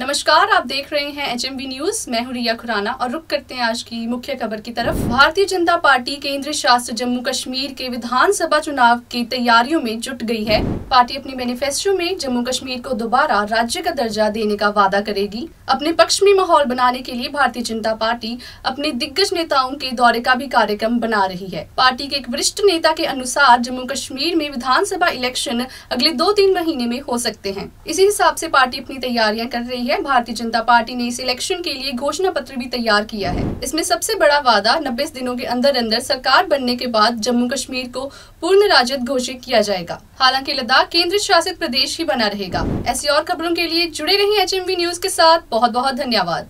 नमस्कार, आप देख रहे हैं एचएमबी न्यूज़ मैं हूँ रिया खुराना और रुक करते हैं आज की मुख्य खबर की तरफ़। भारतीय जनता पार्टी केंद्र शासित जम्मू कश्मीर के विधानसभा चुनाव की तैयारियों में जुट गई है। पार्टी अपने मैनिफेस्टो में जम्मू कश्मीर को दोबारा राज्य का दर्जा देने का वादा करेगी। अपने पक्ष में माहौल बनाने के लिए भारतीय जनता पार्टी अपने दिग्गज नेताओं के दौरे का भी कार्यक्रम बना रही है। पार्टी के एक वरिष्ठ नेता के अनुसार जम्मू कश्मीर में विधानसभा इलेक्शन अगले दो तीन महीने में हो सकते हैं। इसी हिसाब से पार्टी अपनी तैयारियाँ कर रही भारतीय जनता पार्टी ने इस इलेक्शन के लिए घोषणा पत्र भी तैयार किया है। इसमें सबसे बड़ा वादा नब्बे दिनों के अंदर अंदर सरकार बनने के बाद जम्मू कश्मीर को पूर्ण राज्य घोषित किया जाएगा। हालाँकि लद्दाख केंद्र शासित प्रदेश ही बना रहेगा। ऐसी और खबरों के लिए जुड़े रहे एच न्यूज़ के साथ। बहुत बहुत धन्यवाद।